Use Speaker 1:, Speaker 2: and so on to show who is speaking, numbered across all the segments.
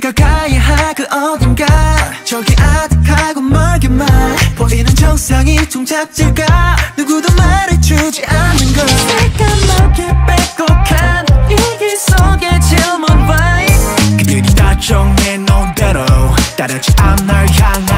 Speaker 1: 내가 가야 할 그 어딘가 저기 아득하고 멀게만 보이는 정상이 종잡질까 누구도 말을주지 않는 걸 새까맣게 빼곡한 이기 속의 질문 vibe 그들이 다 정해놓은 대로 따르지 않날 향한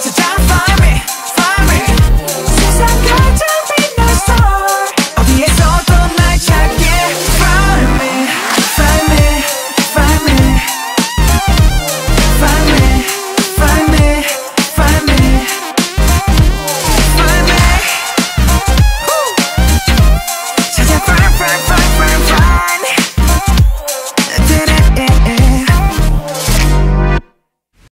Speaker 1: it's a time for